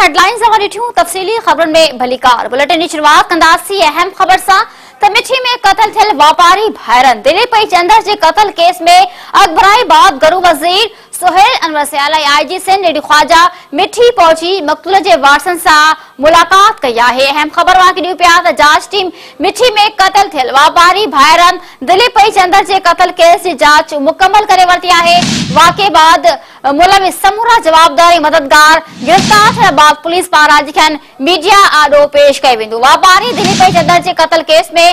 Head lines ہماری ٹھیوں تفصیلی خبرن میں بھلیکار بلٹن جی شروعات کنداسی اہم خبر سا۔ تمیچھی میں قتل تھل واپاری بھائرن۔ دلی دلیپ چندر جی قتل کیس میں اکبرائی بعد گروہ وزیر سہیل انور سیالہ آئی جی سن ریڈی خواجہ مٹھی پہنچی مقتل جے وارسن سا ملاقات کیا ہے۔ اہم خبر وہاں کی نیو پیاد جاج ٹیم مٹھی میں قتل تھلوا باری بھائرن دلی پہی چندر جے قتل کیس جے جاج مکمل کرے ورتیا ہے واقع بعد ملہ میں سمورا جواب داری مددگار گرتاش رباد پولیس پاراجکھن میڈیا آڈو پیش کہے بندو باری دلی پہی چندر جے قتل کیس میں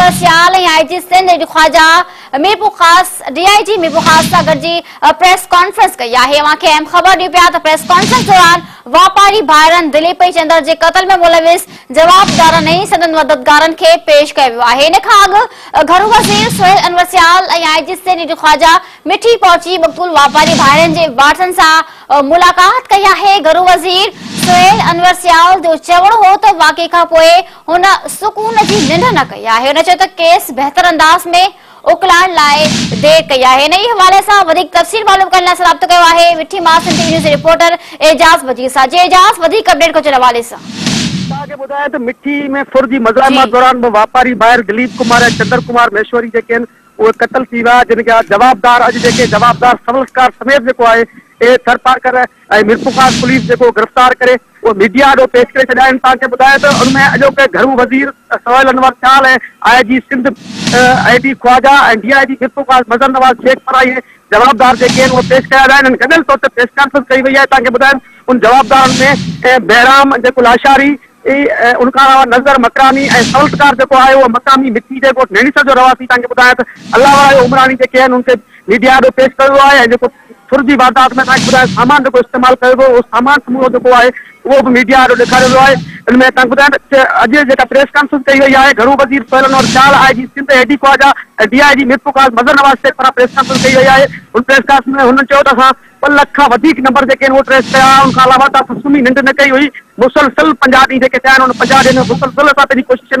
انور سيال ۽ آئيجي سنڌ ايڏي کواجا ميرپر خاص ڊيئائيجي ميرپر خاص سان گڏجي پريس ڪانفرنس ڪئي آهي اوانکي اهم خبر ڏيون پيا ته پريس ڪانفرنس دوران واپاري ڀائرن دليپ چندر جي قتل ۾ ملوث جوابدارن ۽ سندن مددگارن کي پيش ڪيو ويو آهي ان کان اڳ گهرو وزير سوهيل انور سيال ۽ آئيجي سنڌ ايڏي کواجا مٺي پهچي مقتول واپاري ڀائرن جي وارثن سان ملاقات ڪئي آهي گهرو وزير سوہیل انور سیال جو چون ہو تو واقعی کا پوئے ہونا سکون جی ننڈا نہ کیا ہے ہونا چاہتا کیس بہتر انداز میں اکلان لائے دے کیا ہے نئی حوالے سا ودیک تفصیل معلوم کرنا سا رابطہ کہوا ہے وٹھی ماس انٹی ویڈیو سے ریپورٹر اجاز بجی سا جی اجاز ودیک اپ ڈیٹ کو چلے حوالے سا بدایا تو مٹھی میں فرجی مزرامہ دوران میں واپاری باہر دلیب کمار ہے چندر کمار میشوری جیکن وہ قتل سیوہ جن کے جوابدار آج جیکن جوابدار سملسکار سمیت جیکو آئے ۽ مرپکاس پوليس جيڪو گرفتار ڪري اهو ميڊيا ڏو پيش ڪري ڇڏيا آهن توهان کي ٻڌايان ته ان ۾ اڄوڪي گهرو وزير سوال خيال ۽ I G Sindh I D Khawaja ۽ D I G Mirpurkhas مزر نواز شيخ پرائي جوابدار جيڪي آهن اهي پيش ڪيا ويا آهن گڏيل طور تي پريس ڪانفرنس ڪئي وئي آهي توهان کي ٻڌائين ان جوابدارن ۾ بهرام جيڪو لاشاري ان کان علاوه نظر مڪامي ۽ سولتڪار جيڪو آهي اهو مڪامي مٺي جيڪو نيڻيسر جو رواسي توهان کي ٻڌايان ته الله امراني جيڪي آهن ان کي ميڊيا ڏو پيش ڪيو آهي ۽ جيڪو فرج کی واردات میں تاکہ بہت سامان استعمال کرو سامان سوبو ہے وہ بھی میڈیا دیکھا ہے ان میں تاکہ اب جا پریس کانفرنس کی ہے گھروں نواز شیخ پہ پریس کانفرنس کی ان پریس کانفرنس میں چھو لاکھ کا بیک نمبر جب ٹریس کے ان کے علاوہ نند نئی ہوئی۔ مسلسل پہا دن جہاں پہ ان پہ مسلسل کوشش کر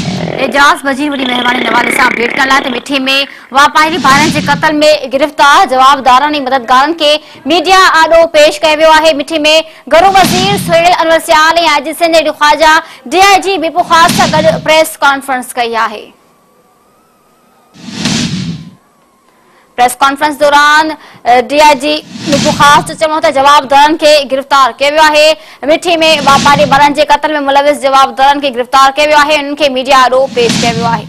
اجاز وزیر وری مہربانی نوالے صاحب بھیٹ کر لائے تے مٹھی میں۔ واپاہری بھائرن جے قتل میں گرفتار جواب دارانی مددگارن کے میڈیا آڏو پیش کہے ويو آهي مٹھی میں گرو وزیر سويل انور سيال ۽ نے جی سنڌ ڏخواجا ڊي آءِ جي جی بيپو خاص سان گڏ پريس کانفرنس کہیا ہے۔ پریس کانفرنس دوران ڈی آئی جی نبو خاص جو چمو جواب دہن کے گرفتار کے ویا ہے۔ مٹھی میں واپاری برنجے قتل میں ملوث جواب دہن کے گرفتار کے ویا ہے۔ ان کے میڈیا رو پیش کے ویا ہے۔